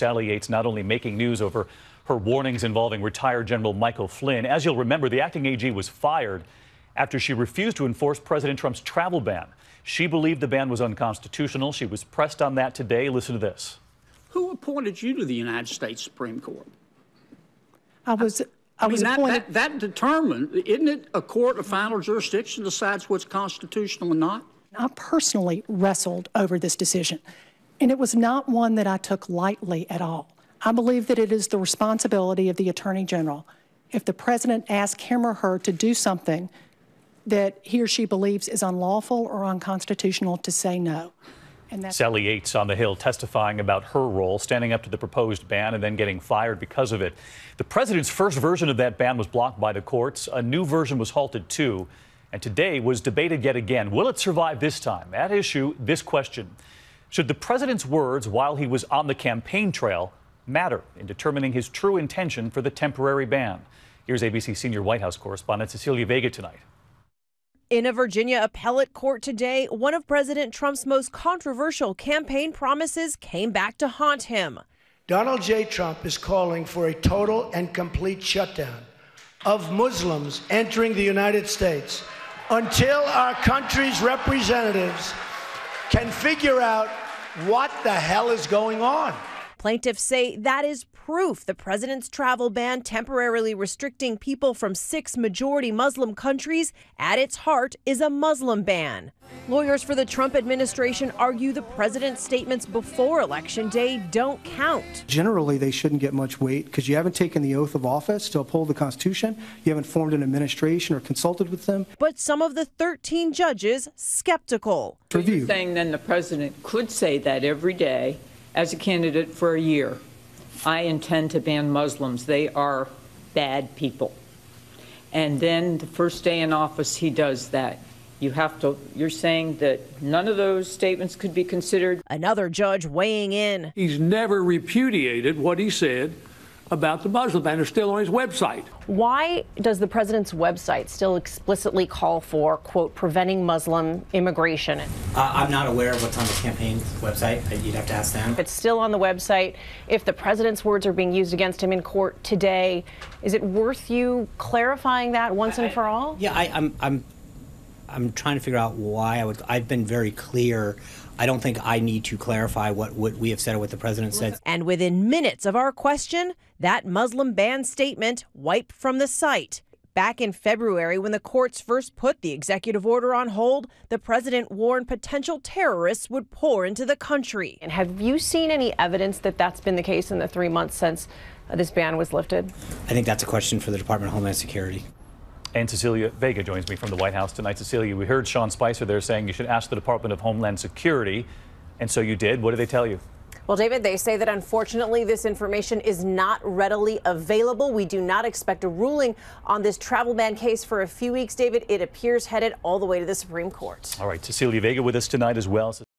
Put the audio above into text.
Sally Yates not only making news over her warnings involving retired General Michael Flynn. As you'll remember, the acting AG was fired after she refused to enforce President Trump's travel ban. She believed the ban was unconstitutional. She was pressed on that today. Listen to this. Who appointed you to the United States Supreme Court? I was, I I was that, appointed, that, that determined, isn't it a court of final jurisdiction decides what's constitutional and not? I personally wrestled over this decision, and it was not one that I took lightly at all. I believe that it is the responsibility of the Attorney General, if the President asks him or her to do something that he or she believes is unlawful or unconstitutional, to say no. Sally Yates on the Hill testifying about her role, standing up to the proposed ban and then getting fired because of it. The president's first version of that ban was blocked by the courts. A new version was halted too, and today was debated yet again. Will it survive this time? At issue, this question Should the president's words while he was on the campaign trail matter in determining his true intention for the temporary ban? Here's ABC senior White House correspondent Cecilia Vega tonight. In a Virginia appellate court today, one of President Trump's most controversial campaign promises came back to haunt him. Donald J. Trump is calling for a total and complete shutdown of Muslims entering the United States until our country's representatives can figure out what the hell is going on. Plaintiffs say that is proof the president's travel ban temporarily restricting people from six majority Muslim countries at its heart is a Muslim ban. Lawyers for the Trump administration argue the president's statements before election day don't count. Generally, they shouldn't get much weight because you haven't taken the oath of office to uphold the Constitution, you haven't formed an administration or consulted with them. But some of the 13 judges skeptical. Review. saying then the president could say that every day as a candidate for a year. I intend to ban Muslims. They are bad people. And then the first day in office, he does that. You have to, you're saying that none of those statements could be considered Another judge weighing in. He's never repudiated what he said about the Muslim ban. is still on his website. Why does the president's website still explicitly call for, quote, preventing Muslim immigration? Uh, I'm not aware of what's on the campaign's website. You'd have to ask them. It's still on the website. If the president's words are being used against him in court today, is it worth you clarifying that once and for all? Yeah, I, I'm, I'm, I'm trying to figure out why I would. I've been very clear. I don't think I need to clarify what, what we have said or what the president said. And within minutes of our question, that Muslim ban statement wiped from the site. Back in February, when the courts first put the executive order on hold, the president warned potential terrorists would pour into the country. And have you seen any evidence that that's been the case in the three months since uh, this ban was lifted? I think that's a question for the Department of Homeland Security. And Cecilia Vega joins me from the White House tonight. Cecilia, we heard Sean Spicer there saying you should ask the Department of Homeland Security. And so you did. What did they tell you? Well, David, they say that unfortunately this information is not readily available. We do not expect a ruling on this travel ban case for a few weeks, David. It appears headed all the way to the Supreme Court. All right, Cecilia Vega with us tonight as well.